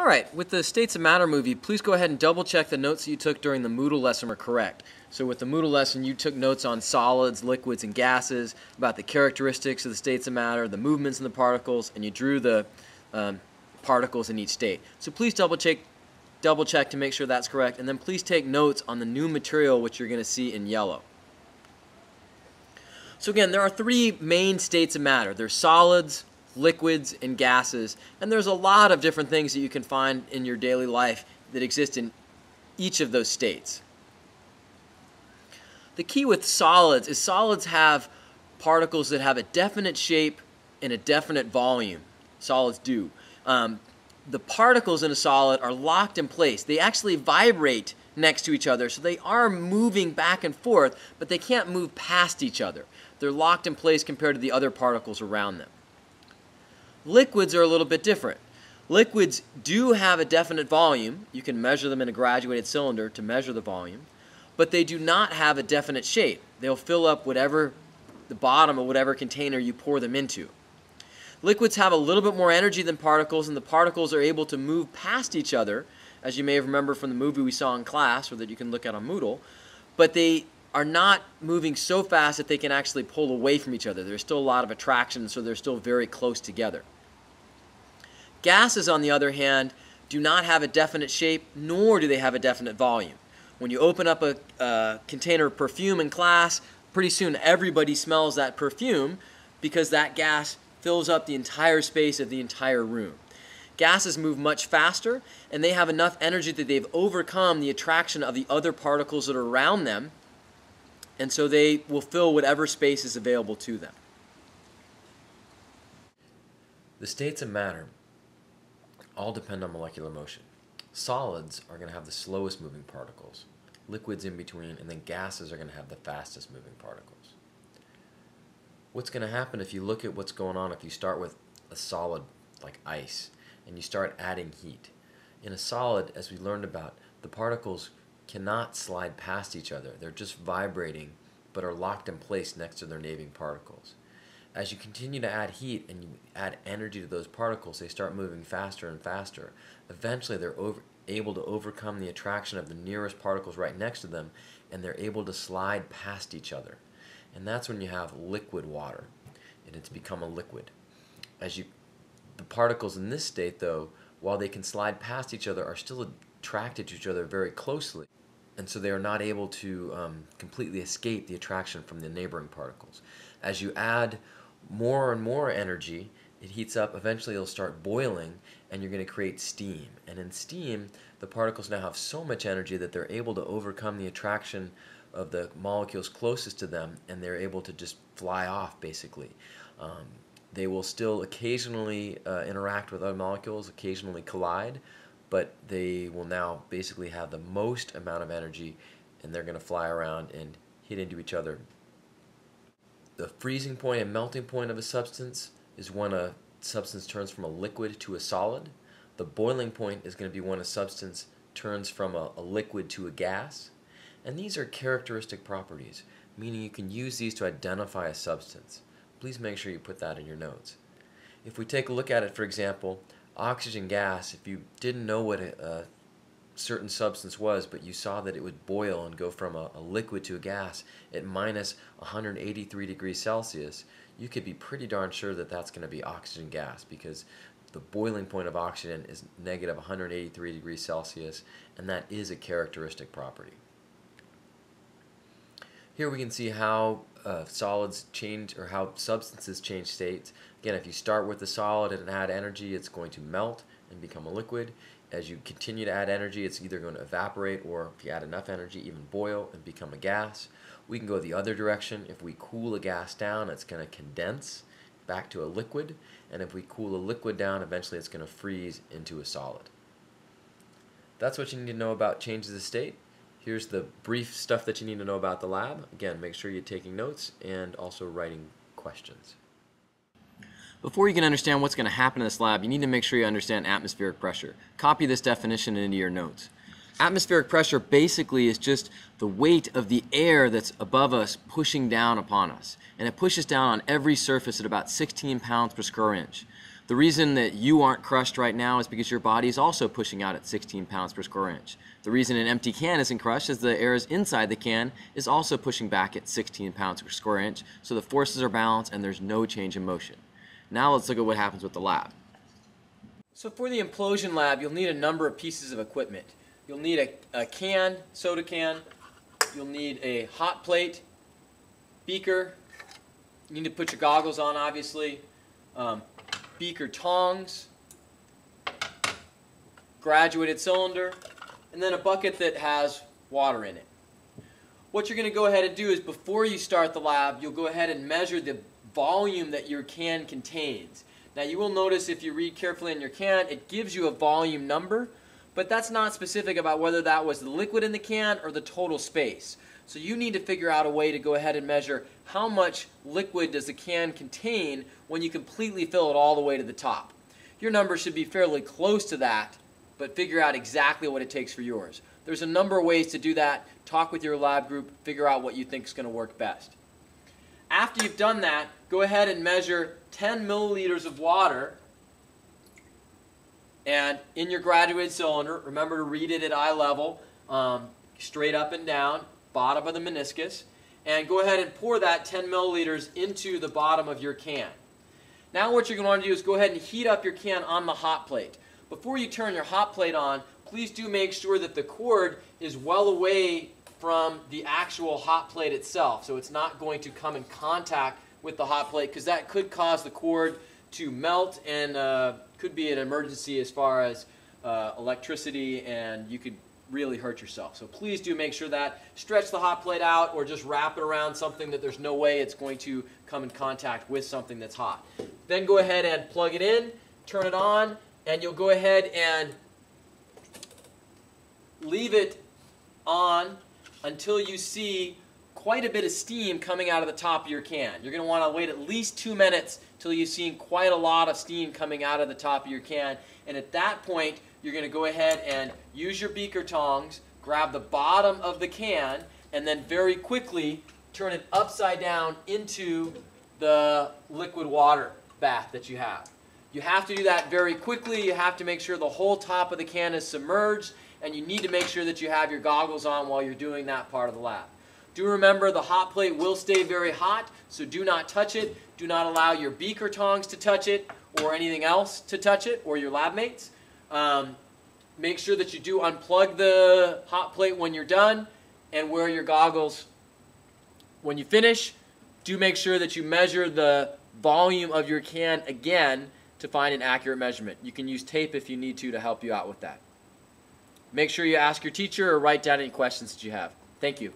All right, with the States of Matter movie, please go ahead and double check the notes that you took during the Moodle lesson were correct. So with the Moodle lesson, you took notes on solids, liquids, and gases, about the characteristics of the states of matter, the movements in the particles, and you drew the um, particles in each state. So please double check, double check to make sure that's correct, and then please take notes on the new material which you're going to see in yellow. So again, there are three main states of matter. There's solids, liquids, and gases. And there's a lot of different things that you can find in your daily life that exist in each of those states. The key with solids is solids have particles that have a definite shape and a definite volume. Solids do. Um, the particles in a solid are locked in place. They actually vibrate next to each other, so they are moving back and forth, but they can't move past each other. They're locked in place compared to the other particles around them. Liquids are a little bit different. Liquids do have a definite volume. You can measure them in a graduated cylinder to measure the volume, but they do not have a definite shape. They'll fill up whatever the bottom of whatever container you pour them into. Liquids have a little bit more energy than particles, and the particles are able to move past each other, as you may have remembered from the movie we saw in class, or that you can look at on Moodle, but they are not moving so fast that they can actually pull away from each other. There's still a lot of attraction, so they're still very close together. Gases, on the other hand, do not have a definite shape, nor do they have a definite volume. When you open up a, a container of perfume in class, pretty soon everybody smells that perfume because that gas fills up the entire space of the entire room. Gases move much faster, and they have enough energy that they've overcome the attraction of the other particles that are around them and so they will fill whatever space is available to them. The states of matter all depend on molecular motion. Solids are going to have the slowest moving particles, liquids in between, and then gases are going to have the fastest moving particles. What's going to happen if you look at what's going on if you start with a solid like ice and you start adding heat? In a solid, as we learned about, the particles cannot slide past each other. They're just vibrating but are locked in place next to their neighboring particles. As you continue to add heat and you add energy to those particles, they start moving faster and faster. Eventually, they're over, able to overcome the attraction of the nearest particles right next to them, and they're able to slide past each other. And that's when you have liquid water, and it's become a liquid. As you, the particles in this state, though, while they can slide past each other, are still attracted to each other very closely. And so they are not able to um, completely escape the attraction from the neighboring particles. As you add more and more energy, it heats up, eventually it'll start boiling, and you're going to create steam. And in steam, the particles now have so much energy that they're able to overcome the attraction of the molecules closest to them, and they're able to just fly off, basically. Um, they will still occasionally uh, interact with other molecules, occasionally collide, but they will now basically have the most amount of energy and they're going to fly around and hit into each other. The freezing point and melting point of a substance is when a substance turns from a liquid to a solid. The boiling point is going to be when a substance turns from a, a liquid to a gas. And these are characteristic properties, meaning you can use these to identify a substance. Please make sure you put that in your notes. If we take a look at it, for example, oxygen gas, if you didn't know what a, a, certain substance was, but you saw that it would boil and go from a, a liquid to a gas at minus 183 degrees Celsius, you could be pretty darn sure that that's going to be oxygen gas because the boiling point of oxygen is negative 183 degrees Celsius, and that is a characteristic property. Here we can see how uh, solids change or how substances change states. Again, if you start with a solid and add energy, it's going to melt and become a liquid. As you continue to add energy, it's either going to evaporate or if you add enough energy, even boil and become a gas. We can go the other direction. If we cool a gas down, it's going to condense back to a liquid. And if we cool a liquid down, eventually it's going to freeze into a solid. That's what you need to know about changes of state. Here's the brief stuff that you need to know about the lab. Again, make sure you're taking notes and also writing questions. Before you can understand what's going to happen in this lab, you need to make sure you understand atmospheric pressure. Copy this definition into your notes. Atmospheric pressure basically is just the weight of the air that's above us pushing down upon us. And it pushes down on every surface at about 16 pounds per square inch. The reason that you aren't crushed right now is because your body is also pushing out at 16 pounds per square inch. The reason an empty can isn't crushed is the air is inside the can is also pushing back at 16 pounds per square inch, so the forces are balanced and there's no change in motion. Now let's look at what happens with the lab. So for the implosion lab, you'll need a number of pieces of equipment. You'll need a, a can, soda can, you'll need a hot plate, beaker, you need to put your goggles on obviously, um, beaker tongs, graduated cylinder, and then a bucket that has water in it. What you're going to go ahead and do is before you start the lab, you'll go ahead and measure the volume that your can contains. Now you will notice if you read carefully in your can, it gives you a volume number, but that's not specific about whether that was the liquid in the can or the total space. So you need to figure out a way to go ahead and measure how much liquid does the can contain when you completely fill it all the way to the top. Your number should be fairly close to that, but figure out exactly what it takes for yours. There's a number of ways to do that. Talk with your lab group, figure out what you think is going to work best. After you've done that, go ahead and measure 10 milliliters of water and in your graduated cylinder, remember to read it at eye level, um, straight up and down, bottom of the meniscus, and go ahead and pour that 10 milliliters into the bottom of your can. Now what you're going to want to do is go ahead and heat up your can on the hot plate. Before you turn your hot plate on, please do make sure that the cord is well away from the actual hot plate itself. So it's not going to come in contact with the hot plate because that could cause the cord to melt and uh, could be an emergency as far as uh, electricity and you could really hurt yourself. So please do make sure that stretch the hot plate out or just wrap it around something that there's no way it's going to come in contact with something that's hot. Then go ahead and plug it in, turn it on, and you'll go ahead and leave it on until you see quite a bit of steam coming out of the top of your can. You're going to want to wait at least two minutes till you've seen quite a lot of steam coming out of the top of your can. And at that point, you're going to go ahead and use your beaker tongs, grab the bottom of the can, and then very quickly turn it upside down into the liquid water bath that you have. You have to do that very quickly. You have to make sure the whole top of the can is submerged, and you need to make sure that you have your goggles on while you're doing that part of the lab. Do remember the hot plate will stay very hot, so do not touch it. Do not allow your beaker tongs to touch it or anything else to touch it or your lab mates. Um, make sure that you do unplug the hot plate when you're done and wear your goggles when you finish. Do make sure that you measure the volume of your can again to find an accurate measurement. You can use tape if you need to to help you out with that. Make sure you ask your teacher or write down any questions that you have. Thank you.